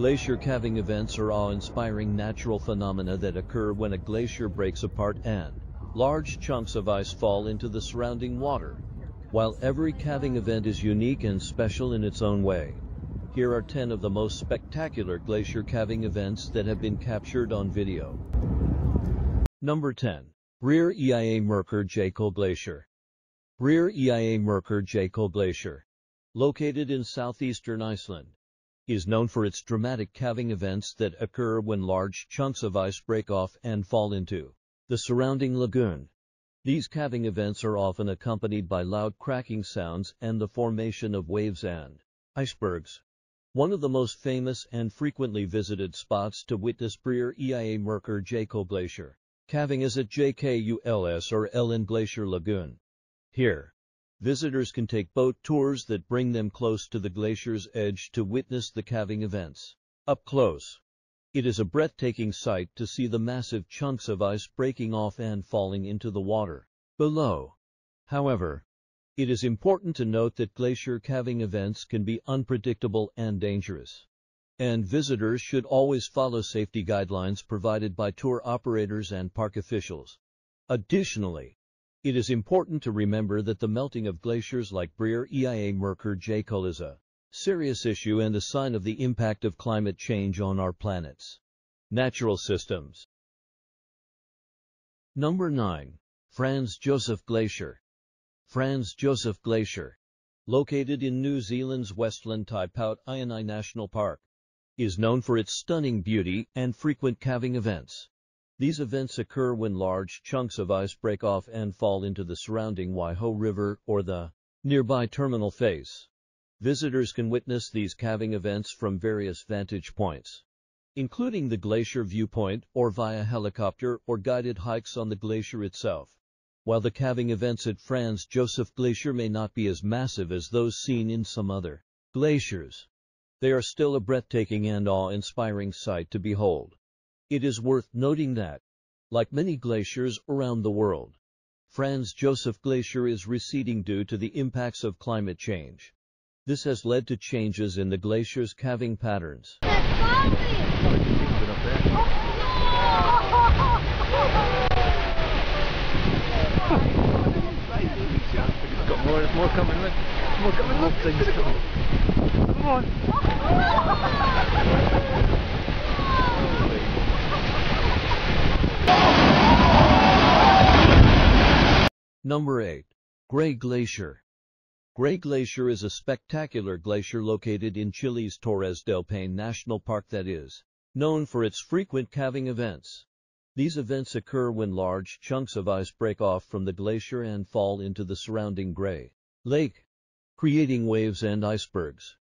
Glacier calving events are awe-inspiring natural phenomena that occur when a glacier breaks apart and large chunks of ice fall into the surrounding water. While every calving event is unique and special in its own way, here are 10 of the most spectacular glacier calving events that have been captured on video. Number 10. Breiðamerkurjökull Glacier. Breiðamerkurjökull Glacier, located in southeastern Iceland, is known for its dramatic calving events that occur when large chunks of ice break off and fall into the surrounding lagoon. These calving events are often accompanied by loud cracking sounds and the formation of waves and icebergs. One of the most famous and frequently visited spots to witness Breiðamerkurjökull Glacier calving is at Jökulsárlón Glacier Lagoon. Here, visitors can take boat tours that bring them close to the glacier's edge to witness the calving events. Up close, it is a breathtaking sight to see the massive chunks of ice breaking off and falling into the water below. However, it is important to note that glacier calving events can be unpredictable and dangerous and visitors should always follow safety guidelines provided by tour operators and park officials. Additionally, it is important to remember that the melting of glaciers like Breiðamerkurjökull is a serious issue and a sign of the impact of climate change on our planet's natural systems. Number 9. Franz Josef Glacier Franz Josef Glacier, located in New Zealand's Westland Tai Poutini National Park, is known for its stunning beauty and frequent calving events. These events occur when large chunks of ice break off and fall into the surrounding Waiho River or the nearby terminal face. Visitors can witness these calving events from various vantage points, including the glacier viewpoint or via helicopter or guided hikes on the glacier itself. While the calving events at Franz Josef Glacier may not be as massive as those seen in some other glaciers, they are still a breathtaking and awe-inspiring sight to behold. It is worth noting that, like many glaciers around the world, Franz Josef Glacier is receding due to the impacts of climate change. This has led to changes in the glacier's calving patterns. More coming, look. More coming, look. Things coming. Come on. Number 8. Gray Glacier. Gray Glacier is a spectacular glacier located in Chile's Torres del Paine National Park that is known for its frequent calving events. These events occur when large chunks of ice break off from the glacier and fall into the surrounding Gray Lake, creating waves and icebergs.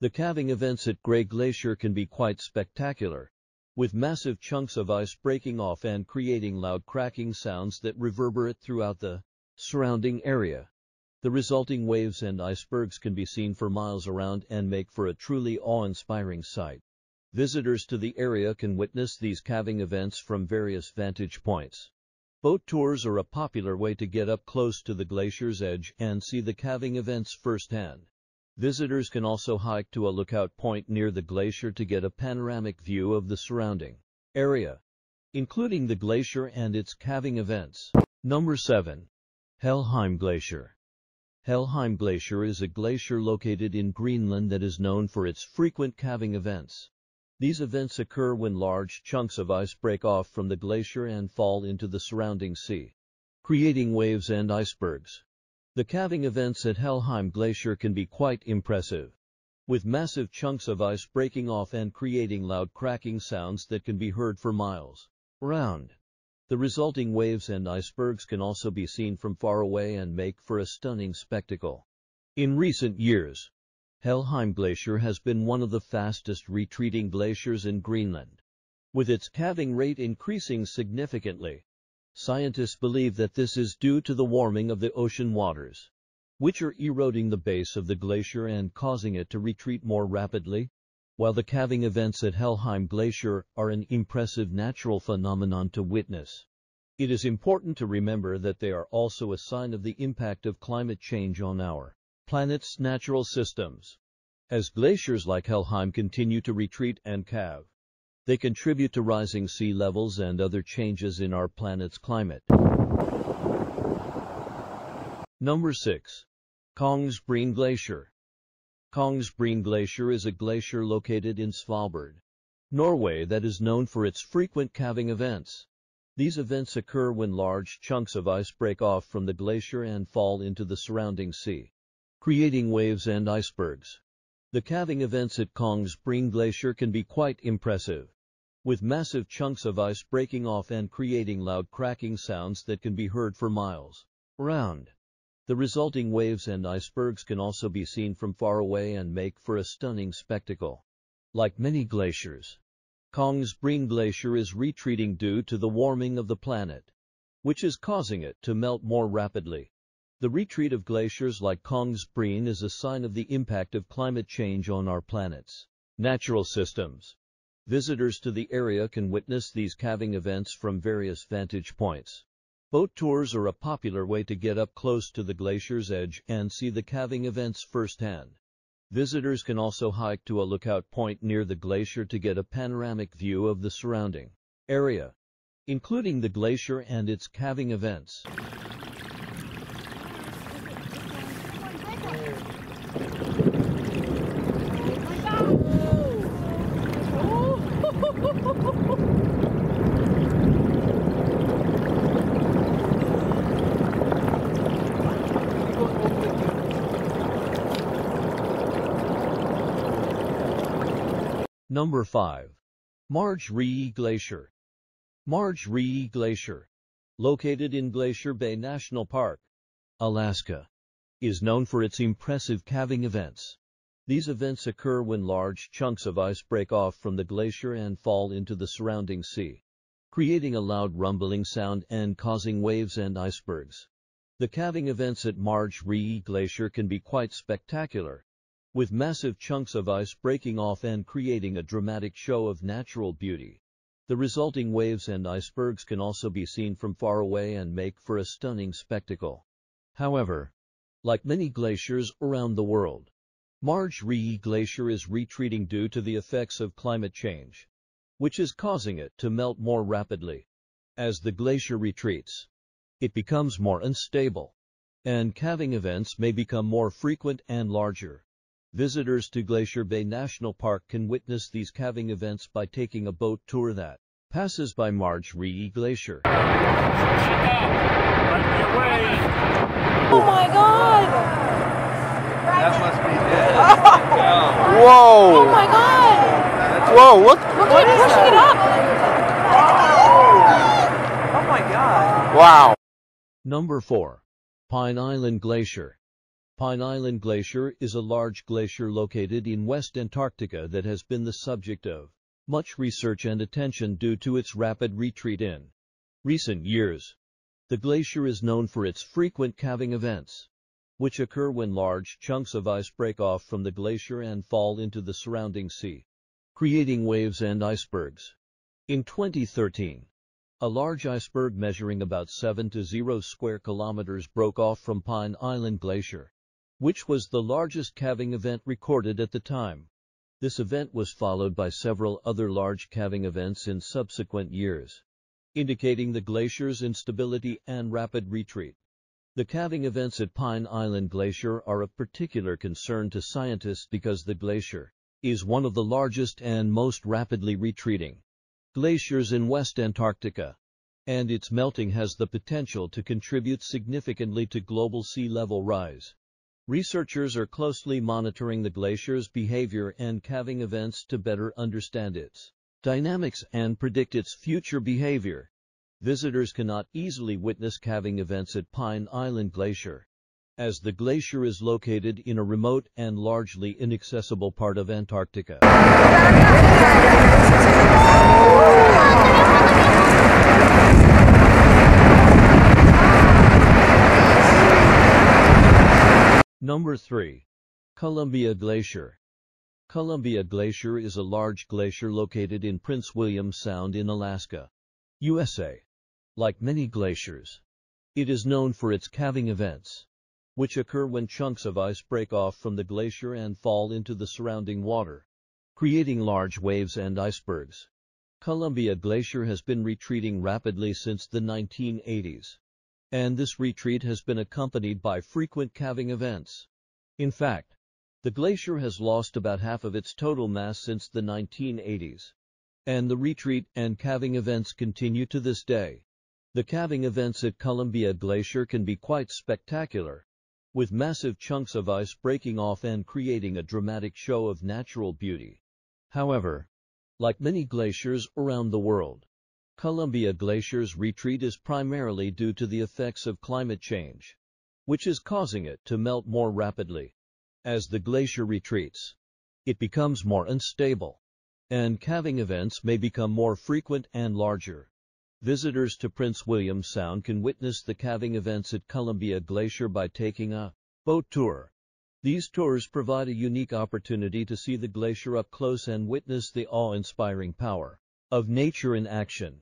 The calving events at Gray Glacier can be quite spectacular, with massive chunks of ice breaking off and creating loud cracking sounds that reverberate throughout the surrounding area. The resulting waves and icebergs can be seen for miles around and make for a truly awe-inspiring sight. Visitors to the area can witness these calving events from various vantage points. Boat tours are a popular way to get up close to the glacier's edge and see the calving events firsthand. Visitors can also hike to a lookout point near the glacier to get a panoramic view of the surrounding area, including the glacier and its calving events. Number 7. Helheim Glacier Helheim Glacier is a glacier located in Greenland that is known for its frequent calving events. These events occur when large chunks of ice break off from the glacier and fall into the surrounding sea, creating waves and icebergs. The calving events at Helheim Glacier can be quite impressive, with massive chunks of ice breaking off and creating loud cracking sounds that can be heard for miles around. The resulting waves and icebergs can also be seen from far away and make for a stunning spectacle. In recent years, Helheim Glacier has been one of the fastest retreating glaciers in Greenland, with its calving rate increasing significantly. Scientists believe that this is due to the warming of the ocean waters, which are eroding the base of the glacier and causing it to retreat more rapidly. While the calving events at Helheim Glacier are an impressive natural phenomenon to witness, it is important to remember that they are also a sign of the impact of climate change on our planet's natural systems. As glaciers like Helheim continue to retreat and calve, they contribute to rising sea levels and other changes in our planet's climate. Number 6. Kongsbreen Glacier. Kongsbreen Glacier is a glacier located in Svalbard, Norway that is known for its frequent calving events. These events occur when large chunks of ice break off from the glacier and fall into the surrounding sea, creating waves and icebergs. The calving events at Kongsbreen Glacier can be quite impressive, with massive chunks of ice breaking off and creating loud cracking sounds that can be heard for miles around. The resulting waves and icebergs can also be seen from far away and make for a stunning spectacle. Like many glaciers, Kongsbreen Glacier is retreating due to the warming of the planet, which is causing it to melt more rapidly. The retreat of glaciers like Kongsbreen is a sign of the impact of climate change on our planet's natural systems. Visitors to the area can witness these calving events from various vantage points. Boat tours are a popular way to get up close to the glacier's edge and see the calving events firsthand. Visitors can also hike to a lookout point near the glacier to get a panoramic view of the surrounding area, including the glacier and its calving events. Number 5. Margerie Glacier. Margerie Glacier, located in Glacier Bay National Park, Alaska, is known for its impressive calving events. These events occur when large chunks of ice break off from the glacier and fall into the surrounding sea, creating a loud rumbling sound and causing waves and icebergs. The calving events at Margerie Glacier can be quite spectacular, with massive chunks of ice breaking off and creating a dramatic show of natural beauty. The resulting waves and icebergs can also be seen from far away and make for a stunning spectacle. However, like many glaciers around the world, Margerie Glacier is retreating due to the effects of climate change, which is causing it to melt more rapidly. As the glacier retreats, it becomes more unstable, and calving events may become more frequent and larger. Visitors to Glacier Bay National Park can witness these calving events by taking a boat tour that passes by Margerie Glacier. Oh my god! That must be it. Oh Whoa! my god! Whoa, what? Look, what pushing it up! Oh my god. Wow. Number 4. Pine Island Glacier. Pine Island Glacier is a large glacier located in West Antarctica that has been the subject of much research and attention due to its rapid retreat in recent years. The glacier is known for its frequent calving events, which occur when large chunks of ice break off from the glacier and fall into the surrounding sea, creating waves and icebergs. In 2013, a large iceberg measuring about 7 to 0 square kilometers broke off from Pine Island Glacier which was the largest calving event recorded at the time. This event was followed by several other large calving events in subsequent years, indicating the glacier's instability and rapid retreat. The calving events at Pine Island Glacier are of particular concern to scientists because the glacier is one of the largest and most rapidly retreating glaciers in West Antarctica, and its melting has the potential to contribute significantly to global sea level rise. Researchers are closely monitoring the glacier's behavior and calving events to better understand its dynamics and predict its future behavior. Visitors cannot easily witness calving events at Pine Island Glacier, as the glacier is located in a remote and largely inaccessible part of Antarctica. Number 3. Columbia Glacier. Columbia Glacier is a large glacier located in Prince William Sound in Alaska, USA. Like many glaciers, it is known for its calving events, which occur when chunks of ice break off from the glacier and fall into the surrounding water, creating large waves and icebergs. Columbia Glacier has been retreating rapidly since the 1980s, and this retreat has been accompanied by frequent calving events. In fact, the glacier has lost about half of its total mass since the 1980s, and the retreat and calving events continue to this day. The calving events at Columbia Glacier can be quite spectacular, with massive chunks of ice breaking off and creating a dramatic show of natural beauty. However, like many glaciers around the world, Columbia Glacier's retreat is primarily due to the effects of climate change, which is causing it to melt more rapidly. As the glacier retreats, it becomes more unstable, and calving events may become more frequent and larger. Visitors to Prince William Sound can witness the calving events at Columbia Glacier by taking a boat tour. These tours provide a unique opportunity to see the glacier up close and witness the awe-inspiring power of nature in action.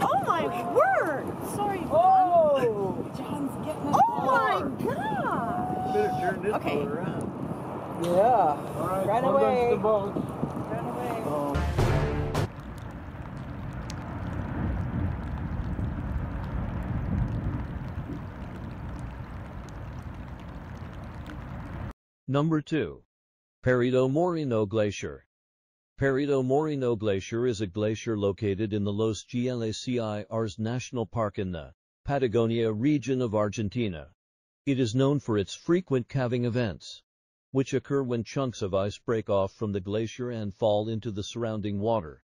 Oh my word! Sorry. Oh! John's getting it. Oh my oh. god! Better turn this Okay. boat around. Yeah. All right, Right away. the boat. Run away. Oh. Number 2. Perito Moreno Glacier. Perito Moreno Glacier is a glacier located in the Los Glaciares National Park in the Patagonia region of Argentina. It is known for its frequent calving events, which occur when chunks of ice break off from the glacier and fall into the surrounding water.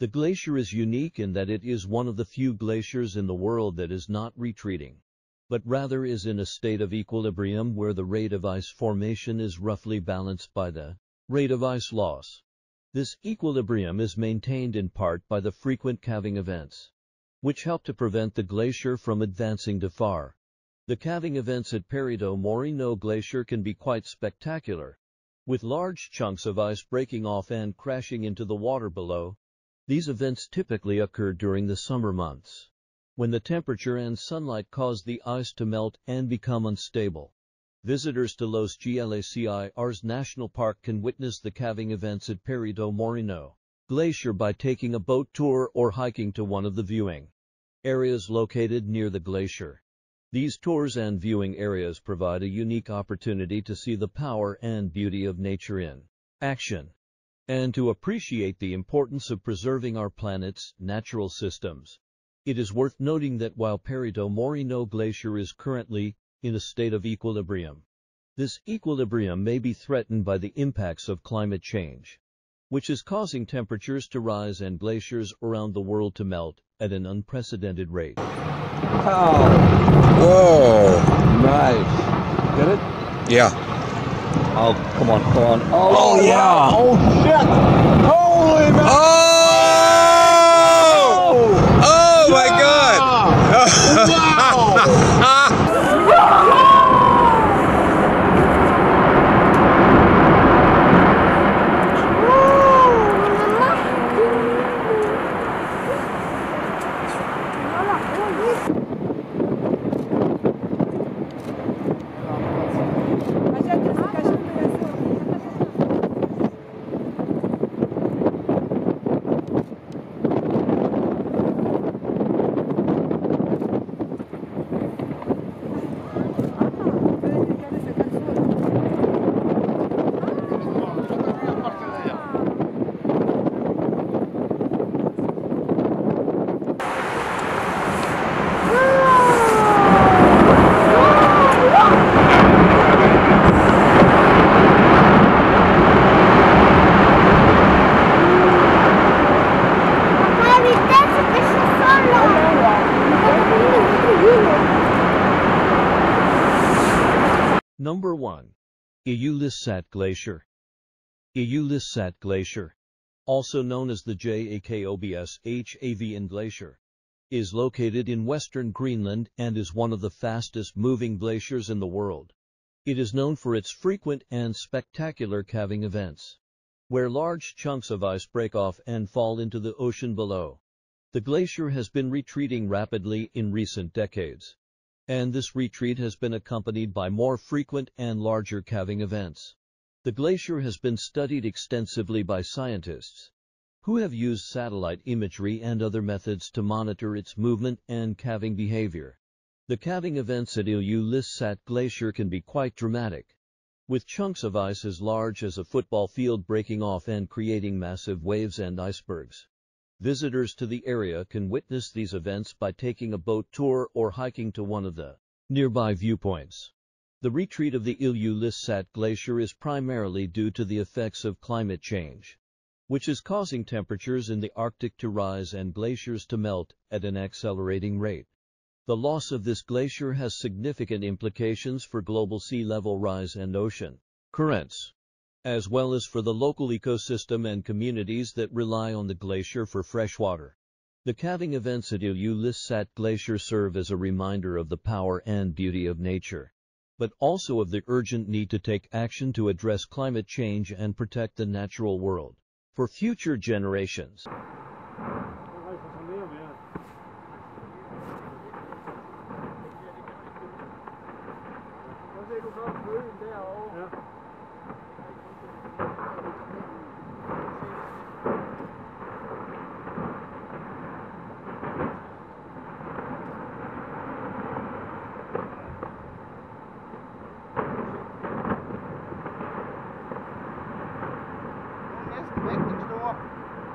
The glacier is unique in that it is one of the few glaciers in the world that is not retreating but rather is in a state of equilibrium where the rate of ice formation is roughly balanced by the rate of ice loss. This equilibrium is maintained in part by the frequent calving events, which help to prevent the glacier from advancing too far. The calving events at Perito Moreno Glacier can be quite spectacular, with large chunks of ice breaking off and crashing into the water below. These events typically occur during the summer months when the temperature and sunlight cause the ice to melt and become unstable. Visitors to Los Glaciares National Park can witness the calving events at Perito Moreno Glacier by taking a boat tour or hiking to one of the viewing areas located near the glacier. These tours and viewing areas provide a unique opportunity to see the power and beauty of nature in action and to appreciate the importance of preserving our planet's natural systems. It is worth noting that while Perito Moreno Glacier is currently in a state of equilibrium, this equilibrium may be threatened by the impacts of climate change, which is causing temperatures to rise and glaciers around the world to melt at an unprecedented rate. Oh, Whoa. nice. Get it? Yeah. Oh, come on, come on. Oh, yeah. Oh, shit. Holy man. Oh! Number 1. Ilulissat Glacier. Ilulissat Glacier, also known as the Jakobshavn Glacier, is located in western Greenland and is one of the fastest moving glaciers in the world. It is known for its frequent and spectacular calving events, where large chunks of ice break off and fall into the ocean below. The glacier has been retreating rapidly in recent decades, and this retreat has been accompanied by more frequent and larger calving events. The glacier has been studied extensively by scientists who have used satellite imagery and other methods to monitor its movement and calving behavior. The calving events at Ilulissat Glacier can be quite dramatic, with chunks of ice as large as a football field breaking off and creating massive waves and icebergs. Visitors to the area can witness these events by taking a boat tour or hiking to one of the nearby viewpoints. The retreat of the Ilulissat Glacier is primarily due to the effects of climate change, which is causing temperatures in the Arctic to rise and glaciers to melt at an accelerating rate. The loss of this glacier has significant implications for global sea level rise and ocean currents, as well as for the local ecosystem and communities that rely on the glacier for fresh water. The calving events at Ilulissat Glacier serve as a reminder of the power and beauty of nature but also of the urgent need to take action to address climate change and protect the natural world for future generations. 何?